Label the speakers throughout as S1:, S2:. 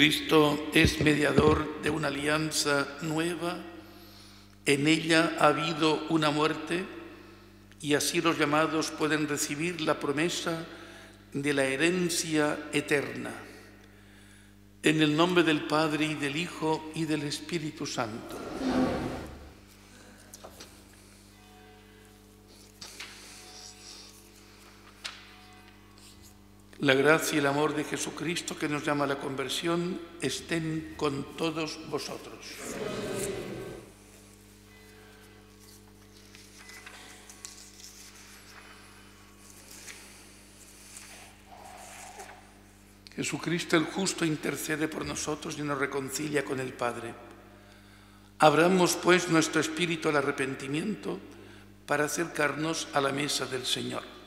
S1: Cristo es mediador de una alianza nueva, en ella ha habido una muerte y así los llamados pueden recibir la promesa de la herencia eterna. En el nombre del Padre y del Hijo y del Espíritu Santo. La gracia y el amor de Jesucristo que nos llama a la conversión estén con todos vosotros. Jesucristo el justo intercede por nosotros y nos reconcilia con el Padre. Abramos pues nuestro espíritu al arrepentimiento para acercarnos a la mesa del Señor.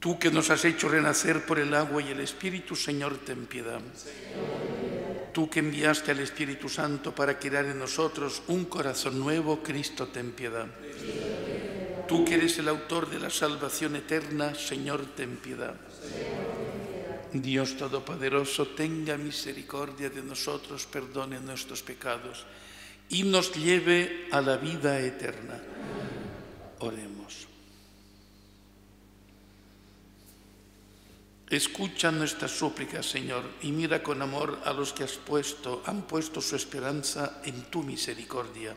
S1: Tú que nos has hecho renacer por el agua y el Espíritu, Señor, ten piedad. Tú que enviaste al Espíritu Santo para crear en nosotros un corazón nuevo, Cristo, ten piedad. Tú que eres el autor de la salvación eterna, Señor, ten piedad. Dios Todopoderoso, tenga misericordia de nosotros, perdone nuestros pecados y nos lleve a la vida eterna. Oremos. Escucha nuestras súplicas, Señor, y mira con amor a los que has puesto, han puesto su esperanza en tu misericordia.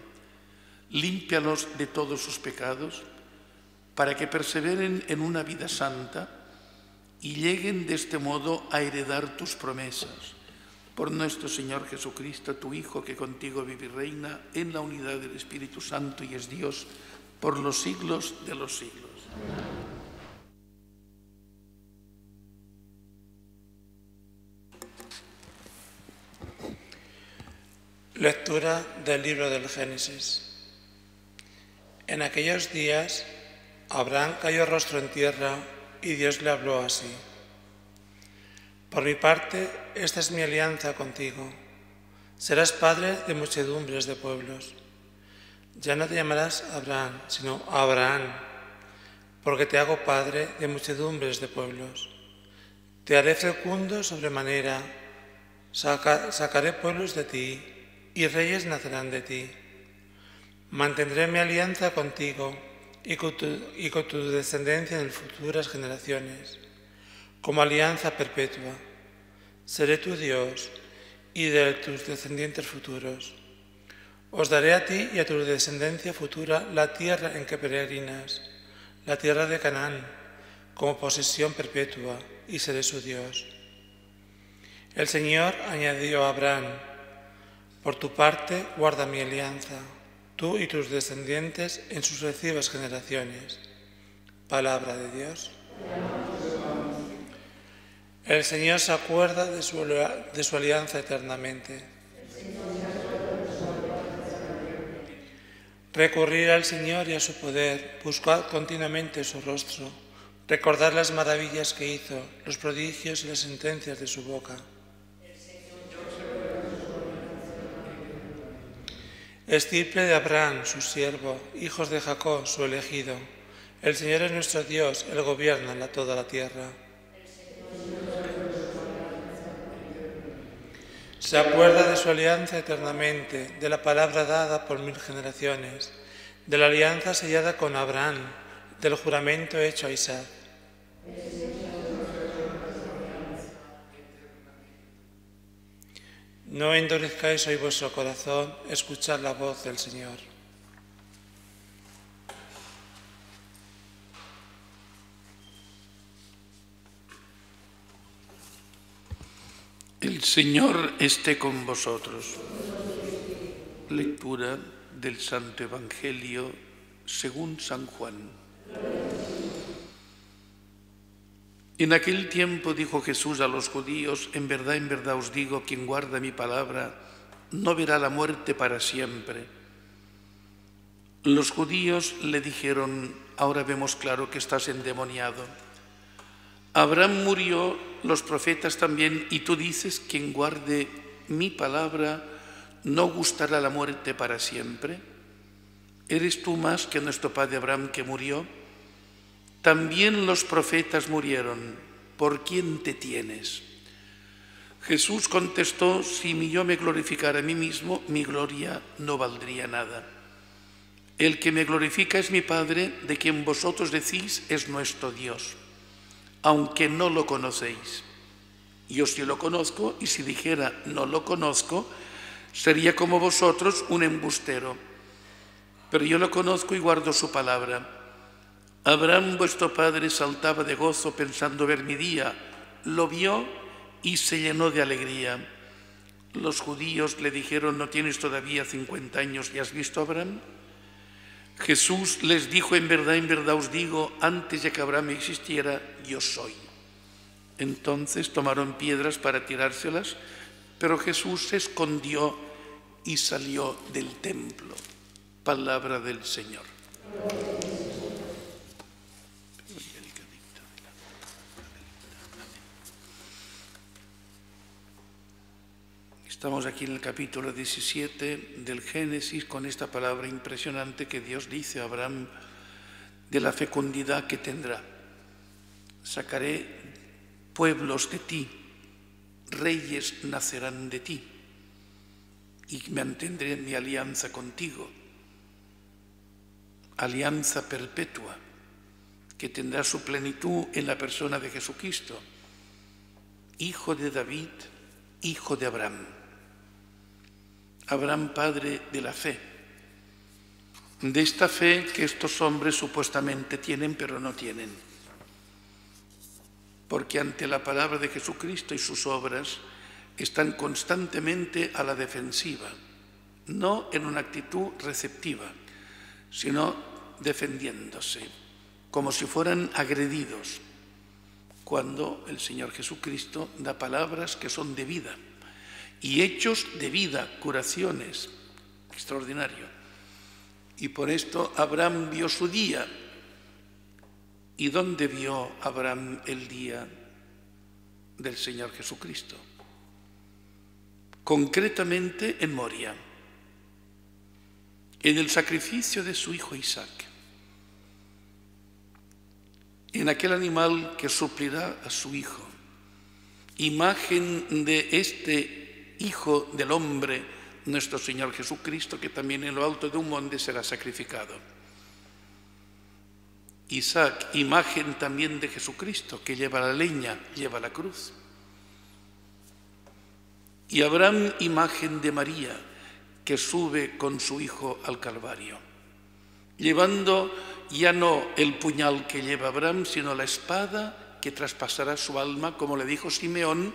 S1: Límpialos de todos sus pecados, para que perseveren en una vida santa y lleguen de este modo a heredar tus promesas. Por nuestro Señor Jesucristo, tu Hijo, que contigo vive y reina en la unidad del Espíritu Santo y es Dios por los siglos de los siglos.
S2: Lectura del libro del Génesis. En aquellos días, Abraham cayó rostro en tierra y Dios le habló así. Por mi parte, esta es mi alianza contigo. Serás padre de muchedumbres de pueblos. Ya no te llamarás Abraham, sino Abraham, porque te hago padre de muchedumbres de pueblos. Te haré fecundo sobremanera, sacaré pueblos de ti y reyes nacerán de ti. Mantendré mi alianza contigo y con, tu, descendencia en futuras generaciones, como alianza perpetua. Seré tu Dios y de tus descendientes futuros. Os daré a ti y a tu descendencia futura la tierra en que peregrinas, la tierra de Canaán, como posesión perpetua, y seré su Dios. El Señor añadió a Abraham, por tu parte, guarda mi alianza, tú y tus descendientes en sus sucesivas generaciones. Palabra de Dios. El Señor se acuerda de su, de su alianza eternamente. Recurrir al Señor y a su poder, buscar continuamente su rostro, recordar las maravillas que hizo, los prodigios y las sentencias de su boca. Estirpe de Abraham, su siervo, hijos de Jacob, su elegido. El Señor es nuestro Dios, Él gobierna toda la tierra. Se acuerda de su alianza eternamente, de la palabra dada por mil generaciones, de la alianza sellada con Abraham, del juramento hecho a Isaac. No endurezcáis hoy vuestro corazón, escuchad la voz del Señor.
S1: El Señor esté con vosotros. Lectura del Santo Evangelio según San Juan. En aquel tiempo dijo Jesús a los judíos, en verdad, en verdad os digo, quien guarda mi palabra no verá la muerte para siempre. Los judíos le dijeron, ahora vemos claro que estás endemoniado. Abraham murió, los profetas también, y tú dices, quien guarde mi palabra no gustará la muerte para siempre. ¿Eres tú más que nuestro padre Abraham que murió? También los profetas murieron, ¿por quién te tienes? Jesús contestó, si yo me glorificara a mí mismo, mi gloria no valdría nada. El que me glorifica es mi Padre, de quien vosotros decís es nuestro Dios, aunque no lo conocéis. Yo sí lo conozco, y si dijera no lo conozco, sería como vosotros un embustero. Pero yo lo conozco y guardo su palabra. Abraham vuestro padre saltaba de gozo pensando ver mi día. Lo vio y se llenó de alegría. Los judíos le dijeron, ¿no tienes todavía 50 años y has visto a Abraham? Jesús les dijo, en verdad, en verdad os digo, antes de que Abraham existiera, yo soy. Entonces tomaron piedras para tirárselas, pero Jesús se escondió y salió del templo. Palabra del Señor. Estamos aquí en el capítulo 17 del Génesis con esta palabra impresionante que Dios dice a Abraham de la fecundidad que tendrá. Sacaré pueblos de ti, reyes nacerán de ti y mantendré mi alianza contigo, alianza perpetua que tendrá su plenitud en la persona de Jesucristo, hijo de David, hijo de Abraham. Abraham padre de la fe, de esta fe que estos hombres supuestamente tienen pero no tienen. Porque ante la palabra de Jesucristo y sus obras están constantemente a la defensiva, no en una actitud receptiva, sino defendiéndose, como si fueran agredidos, cuando el Señor Jesucristo da palabras que son de vida y hechos de vida, curaciones. Extraordinario. Y por esto Abraham vio su día. ¿Y dónde vio Abraham el día del Señor Jesucristo? Concretamente en Moria, en el sacrificio de su hijo Isaac, en aquel animal que suplirá a su hijo, imagen de este Hijo del Hombre, nuestro Señor Jesucristo, que también en lo alto de un monte será sacrificado. Isaac, imagen también de Jesucristo, que lleva la leña, lleva la cruz. Y Abraham, imagen de María, que sube con su hijo al Calvario, llevando ya no el puñal que lleva Abraham, sino la espada que traspasará su alma, como le dijo Simeón,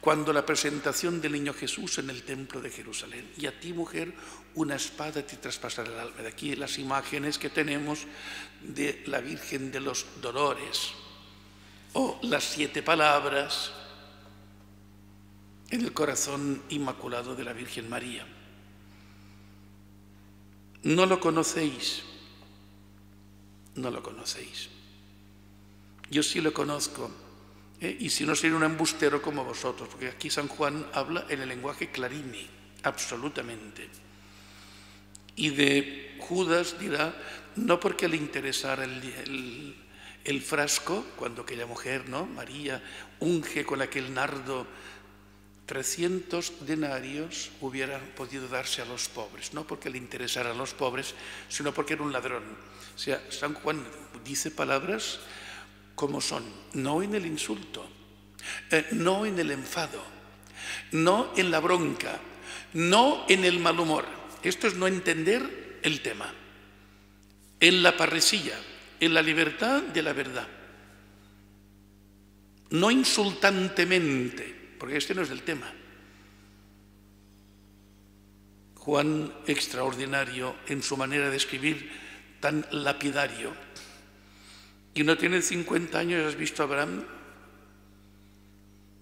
S1: cuando la presentación del niño Jesús en el templo de Jerusalén. Y a ti, mujer, una espada te traspasará el alma. De aquí las imágenes que tenemos de la Virgen de los Dolores o las siete palabras en el corazón inmaculado de la Virgen María. No lo conocéis, no lo conocéis. Yo sí lo conozco ¿eh? y si no sería un embustero como vosotros, porque aquí San Juan habla en el lenguaje clarini, absolutamente. Y de Judas dirá, no porque le interesara el, el frasco, cuando aquella mujer, ¿no? María, unge con aquel nardo 300 denarios hubieran podido darse a los pobres, no porque le interesara a los pobres, sino porque era un ladrón. O sea, San Juan dice palabras como son, no en el insulto, eh, no en el enfado, no en la bronca, no en el mal humor. Esto es no entender el tema. En la parresilla, en la libertad de la verdad. No insultantemente, porque este no es el tema. Juan, extraordinario en su manera de escribir, tan lapidario, y no tienes 50 años y has visto a Abraham,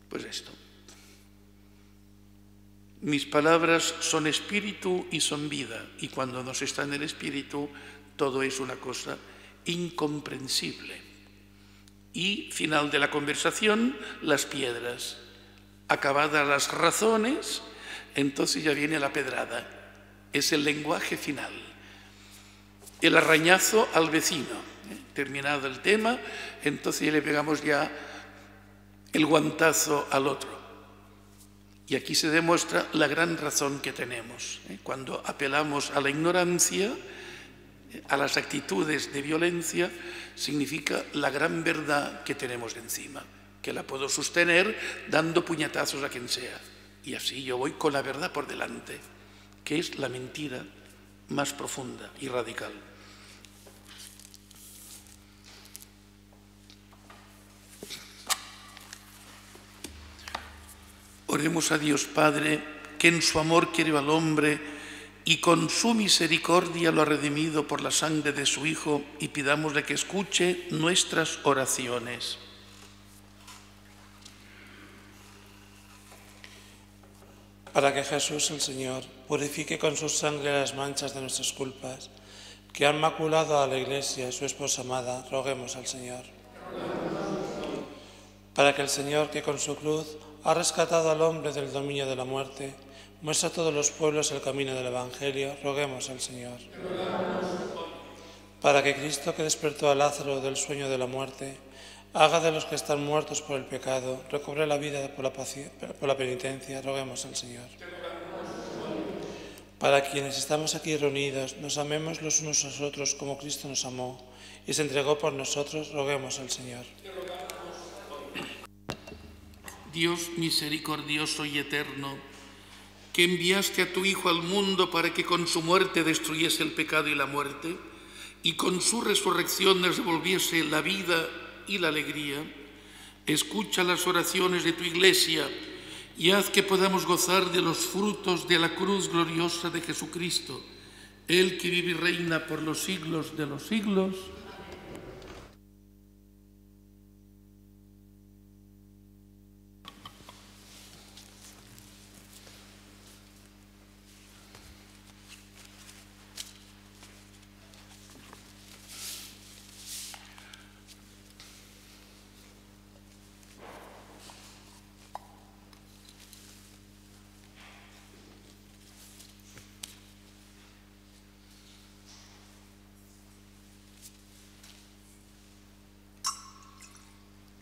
S1: pues esto. Mis palabras son espíritu y son vida, y cuando nos está en el espíritu, todo es una cosa incomprensible. Y final de la conversación, las piedras. Acabadas las razones, entonces ya viene la pedrada. Es el lenguaje final. El arrañazo al vecino terminado el tema, entonces le pegamos ya el guantazo al otro. Y aquí se demuestra la gran razón que tenemos. ¿eh? Cuando apelamos a la ignorancia, a las actitudes de violencia, significa la gran verdad que tenemos encima, que la puedo sostener dando puñetazos a quien sea. Y así yo voy con la verdad por delante, que es la mentira más profunda y radical. Oremos a Dios Padre, que en su amor quiere al hombre y con su misericordia lo ha redimido por la sangre de su Hijo y pidámosle que escuche nuestras oraciones.
S2: Para que Jesús el Señor purifique con su sangre las manchas de nuestras culpas, que han maculado a la Iglesia, su esposa amada, roguemos al Señor. Para que el Señor, que con su cruz ha rescatado al hombre del dominio de la muerte, muestra a todos los pueblos el camino del Evangelio, roguemos al Señor. Para que Cristo, que despertó a Lázaro del sueño de la muerte, haga de los que están muertos por el pecado, recobre la vida por la, por la penitencia, roguemos al Señor. Para quienes estamos aquí reunidos, nos amemos los unos a los otros como Cristo nos amó y se entregó por nosotros, roguemos al Señor.
S1: Dios misericordioso y eterno, que enviaste a tu Hijo al mundo para que con su muerte destruyese el pecado y la muerte, y con su resurrección nos devolviese la vida y la alegría, escucha las oraciones de tu Iglesia y haz que podamos gozar de los frutos de la cruz gloriosa de Jesucristo, el que vive y reina por los siglos de los siglos.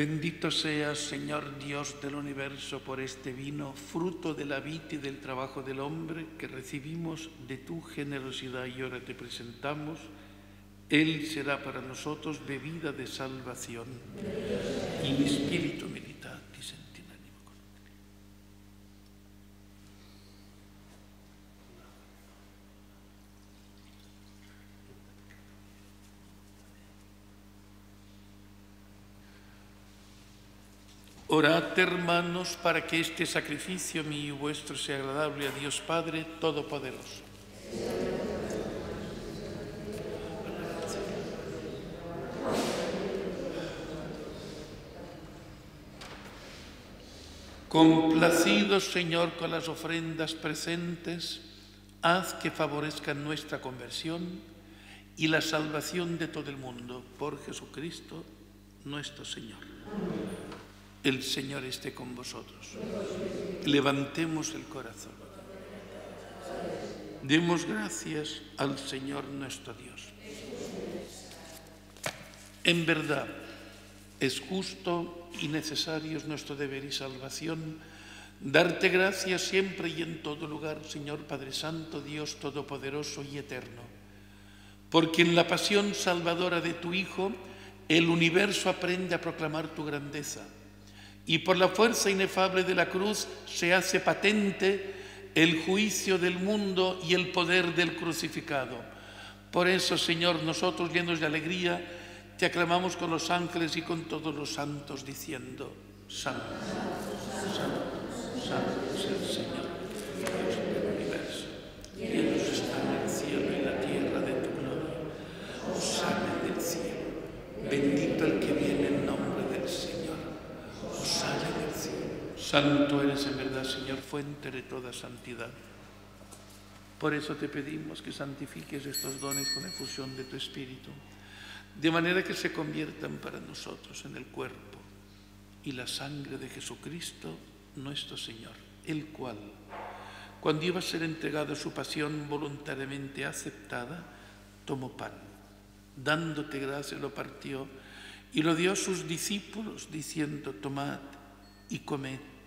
S1: Bendito seas, Señor Dios del universo, por este vino, fruto de la vida y del trabajo del hombre que recibimos de tu generosidad y ahora te presentamos. Él será para nosotros bebida de salvación y mi espíritu y Orad, hermanos, para que este sacrificio mío y vuestro sea agradable a Dios Padre Todopoderoso. Complacidos, Señor, con las ofrendas presentes, haz que favorezcan nuestra conversión y la salvación de todo el mundo por Jesucristo nuestro Señor. El Señor esté con vosotros. Levantemos el corazón. Demos gracias al Señor nuestro Dios. En verdad, es justo y necesario es nuestro deber y salvación. Darte gracias siempre y en todo lugar, Señor Padre Santo, Dios Todopoderoso y Eterno, porque en la pasión salvadora de tu Hijo, el universo aprende a proclamar tu grandeza, y por la fuerza inefable de la cruz se hace patente el juicio del mundo y el poder del crucificado. Por eso, Señor, nosotros llenos de alegría, te aclamamos con los ángeles y con todos los santos diciendo, Santo, Santo, Santo es el Señor, Dios del universo. Llenos están el cielo y la tierra de tu gloria. Osana del cielo. Bendito el que viene en nombre del Señor. Osana del cielo. Santo eres en verdad, Señor, fuente de toda santidad. Por eso te pedimos que santifiques estos dones con efusión de tu Espíritu, de manera que se conviertan para nosotros en el cuerpo y la sangre de Jesucristo, nuestro Señor, el cual, cuando iba a ser entregado a su pasión voluntariamente aceptada, tomó pan, dándote gracias lo partió y lo dio a sus discípulos, diciendo, tomad y comed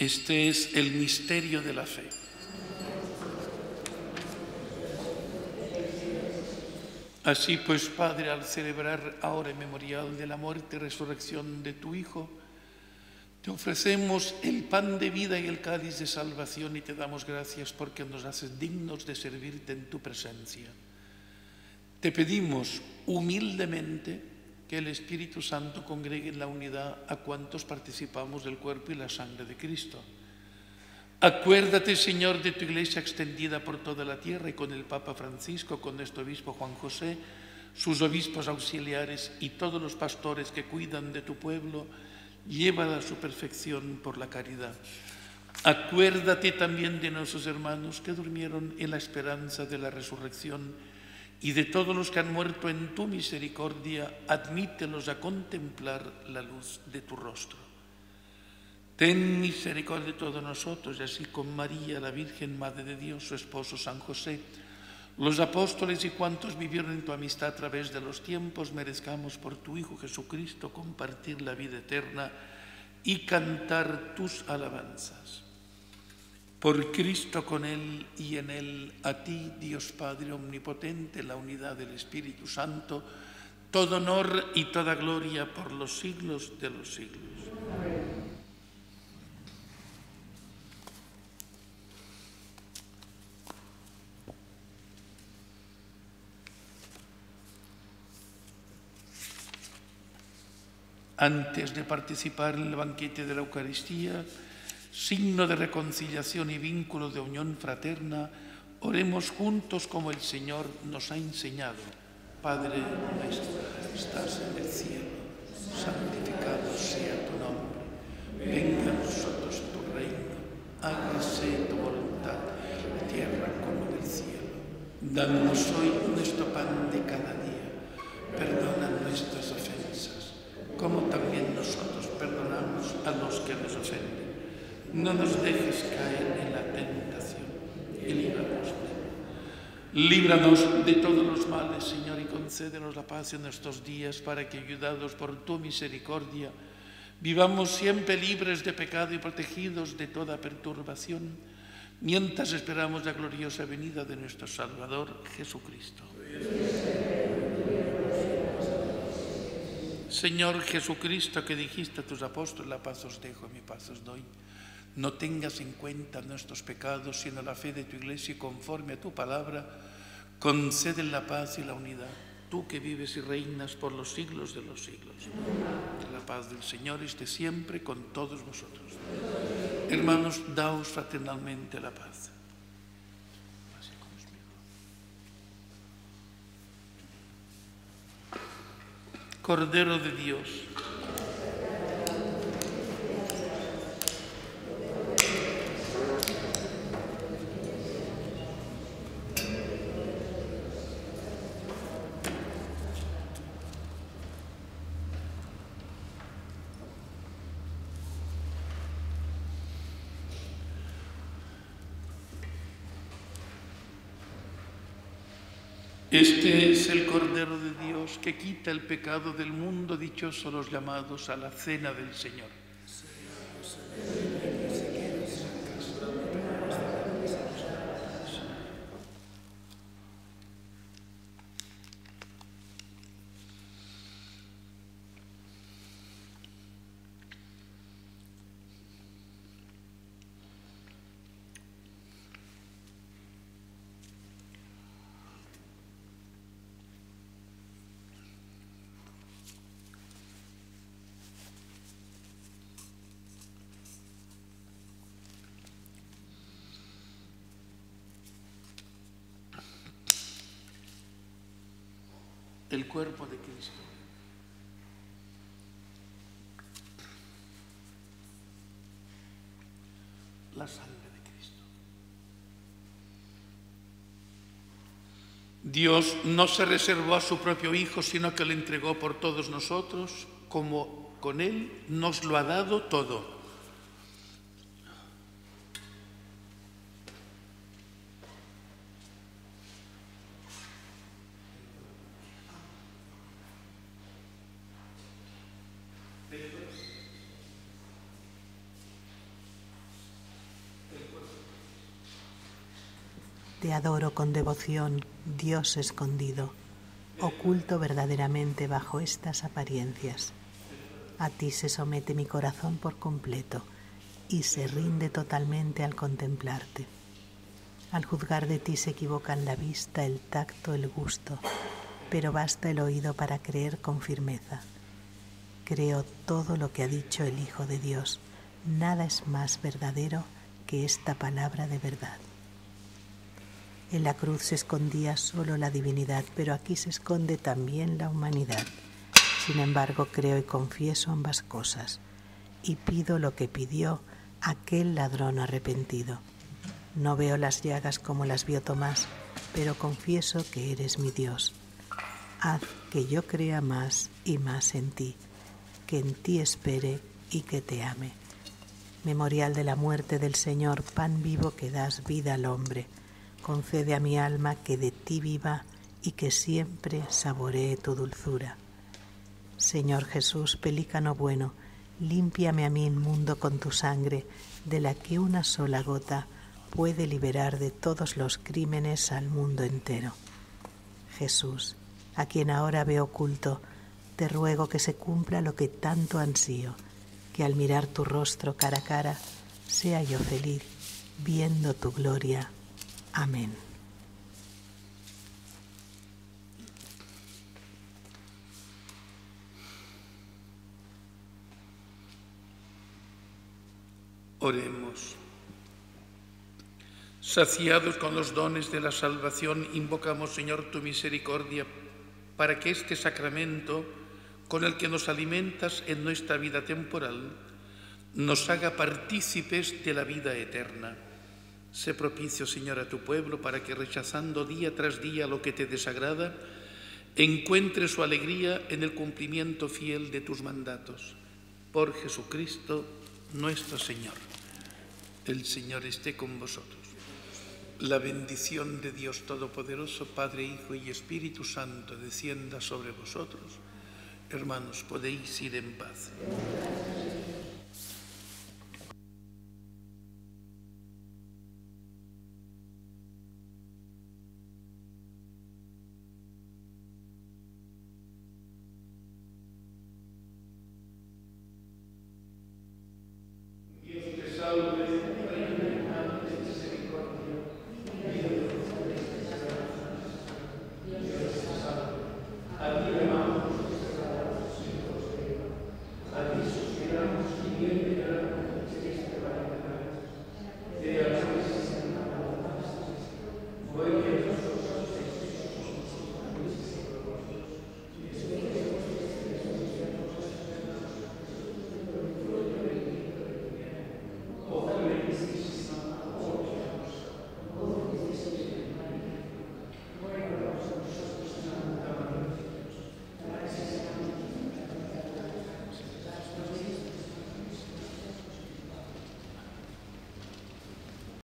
S1: Este es el misterio de la fe. Así pues, Padre, al celebrar ahora el memorial de la muerte y resurrección de tu Hijo, te ofrecemos el pan de vida y el cáliz de salvación y te damos gracias porque nos haces dignos de servirte en tu presencia. Te pedimos humildemente que el Espíritu Santo congregue en la unidad a cuantos participamos del cuerpo y la sangre de Cristo. Acuérdate, Señor, de tu iglesia extendida por toda la tierra y con el Papa Francisco, con nuestro obispo Juan José, sus obispos auxiliares y todos los pastores que cuidan de tu pueblo, llévala a su perfección por la caridad. Acuérdate también de nuestros hermanos que durmieron en la esperanza de la resurrección y de todos los que han muerto en tu misericordia, admítelos a contemplar la luz de tu rostro. Ten misericordia de todos nosotros, y así con María, la Virgen Madre de Dios, su esposo San José, los apóstoles y cuantos vivieron en tu amistad a través de los tiempos, merezcamos por tu Hijo Jesucristo compartir la vida eterna y cantar tus alabanzas. Por Cristo con Él y en Él, a ti, Dios Padre Omnipotente, la unidad del Espíritu Santo, todo honor y toda gloria por los siglos de los siglos. Antes de participar en el banquete de la Eucaristía, signo de reconciliación y vínculo de unión fraterna, oremos juntos como el Señor nos ha enseñado. Padre nuestro, estás en el cielo, santificado sea tu nombre. Venga a nosotros tu reino, hágase tu voluntad, la tierra como en el cielo. Danos hoy nuestro pan de cada día. Perdona nuestras ofensas, como también nosotros perdonamos a los que nos ofenden no nos dejes caer en la tentación y líbranos de Líbranos de todos los males, Señor, y concédenos la paz en estos días para que, ayudados por tu misericordia, vivamos siempre libres de pecado y protegidos de toda perturbación, mientras esperamos la gloriosa venida de nuestro Salvador Jesucristo. Señor Jesucristo, que dijiste a tus apóstoles, la paz os dejo, mi paz os doy. No tengas en cuenta nuestros pecados, sino la fe de tu iglesia y conforme a tu palabra, concede la paz y la unidad. Tú que vives y reinas por los siglos de los siglos. La paz del Señor esté siempre con todos vosotros. Hermanos, daos fraternalmente la paz. Cordero de Dios Este es el Cordero de Dios que quita el pecado del mundo, dichosos los llamados a la cena del Señor. El cuerpo de Cristo. La sangre de Cristo. Dios no se reservó a su propio Hijo, sino que lo entregó por todos nosotros, como con Él nos lo ha dado todo.
S3: Adoro con devoción, Dios escondido, oculto verdaderamente bajo estas apariencias. A ti se somete mi corazón por completo y se rinde totalmente al contemplarte. Al juzgar de ti se equivocan la vista, el tacto, el gusto, pero basta el oído para creer con firmeza. Creo todo lo que ha dicho el Hijo de Dios. Nada es más verdadero que esta palabra de verdad. En la cruz se escondía solo la divinidad, pero aquí se esconde también la humanidad. Sin embargo, creo y confieso ambas cosas, y pido lo que pidió aquel ladrón arrepentido. No veo las llagas como las vio Tomás, pero confieso que eres mi Dios. Haz que yo crea más y más en ti, que en ti espere y que te ame. Memorial de la muerte del Señor, pan vivo que das vida al hombre concede a mi alma que de ti viva y que siempre saboree tu dulzura. Señor Jesús, pelícano bueno, límpiame a mí inmundo con tu sangre, de la que una sola gota puede liberar de todos los crímenes al mundo entero. Jesús, a quien ahora veo oculto, te ruego que se cumpla lo que tanto ansío, que al mirar tu rostro cara a cara, sea yo feliz, viendo tu gloria Amén.
S1: Oremos. Saciados con los dones de la salvación, invocamos, Señor, tu misericordia para que este sacramento, con el que nos alimentas en nuestra vida temporal, nos haga partícipes de la vida eterna Sé propicio, Señor, a tu pueblo para que rechazando día tras día lo que te desagrada, encuentre su alegría en el cumplimiento fiel de tus mandatos. Por Jesucristo nuestro Señor. El Señor esté con vosotros. La bendición de Dios Todopoderoso, Padre, Hijo y Espíritu Santo, descienda sobre vosotros. Hermanos, podéis ir en paz.